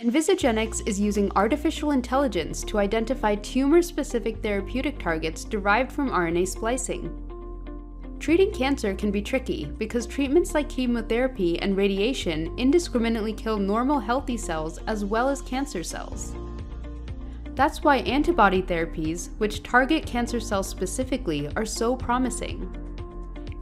Envisagenics is using artificial intelligence to identify tumor specific therapeutic targets derived from RNA splicing. Treating cancer can be tricky because treatments like chemotherapy and radiation indiscriminately kill normal healthy cells as well as cancer cells. That's why antibody therapies, which target cancer cells specifically, are so promising.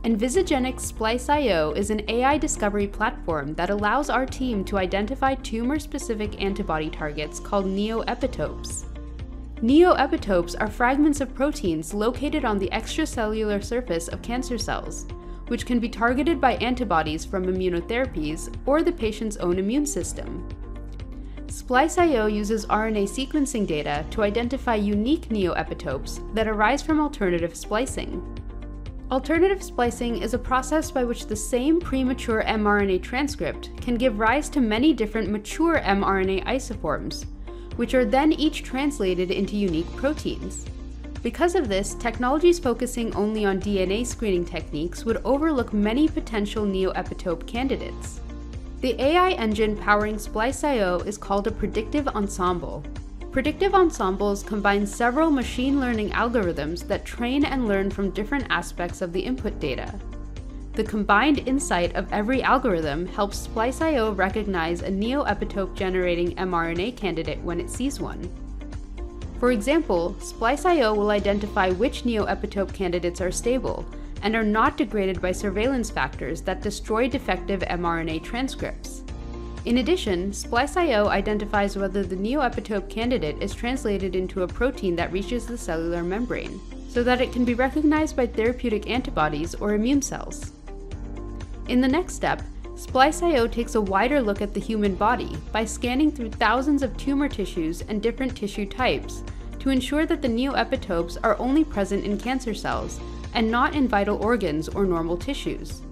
Envisagenics SpliceIO is an AI discovery platform that allows our team to identify tumor specific antibody targets called neoepitopes. Neoepitopes are fragments of proteins located on the extracellular surface of cancer cells, which can be targeted by antibodies from immunotherapies or the patient's own immune system. SpliceIO uses RNA sequencing data to identify unique neoepitopes that arise from alternative splicing. Alternative splicing is a process by which the same premature mRNA transcript can give rise to many different mature mRNA isoforms, which are then each translated into unique proteins. Because of this, technologies focusing only on DNA screening techniques would overlook many potential neoepitope candidates. The AI engine powering SpliceIO is called a predictive ensemble. Predictive ensembles combine several machine learning algorithms that train and learn from different aspects of the input data. The combined insight of every algorithm helps SpliceIO recognize a neoepitope generating mRNA candidate when it sees one. For example, SpliceIO will identify which neoepitope candidates are stable and are not degraded by surveillance factors that destroy defective mRNA transcripts. In addition, SpliceIO identifies whether the neoepitope candidate is translated into a protein that reaches the cellular membrane, so that it can be recognized by therapeutic antibodies or immune cells. In the next step, SpliceIO takes a wider look at the human body by scanning through thousands of tumor tissues and different tissue types to ensure that the neoepitopes are only present in cancer cells and not in vital organs or normal tissues.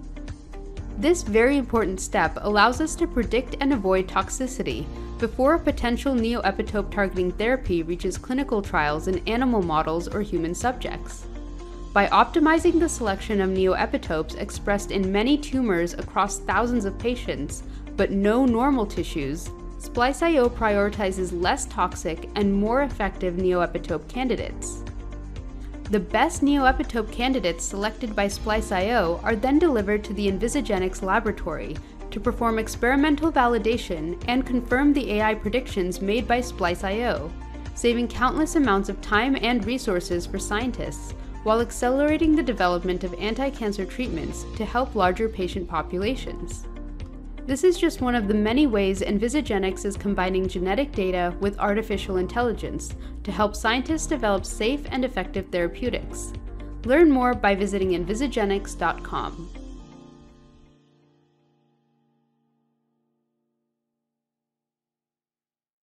This very important step allows us to predict and avoid toxicity before a potential neoepitope targeting therapy reaches clinical trials in animal models or human subjects. By optimizing the selection of neoepitopes expressed in many tumors across thousands of patients, but no normal tissues, SpliceIO prioritizes less toxic and more effective neoepitope candidates. The best neoepitope candidates selected by SpliceIO are then delivered to the Envisagenics laboratory to perform experimental validation and confirm the AI predictions made by SpliceIO, saving countless amounts of time and resources for scientists while accelerating the development of anti-cancer treatments to help larger patient populations. This is just one of the many ways Envisagenics is combining genetic data with artificial intelligence to help scientists develop safe and effective therapeutics. Learn more by visiting envisagenics.com.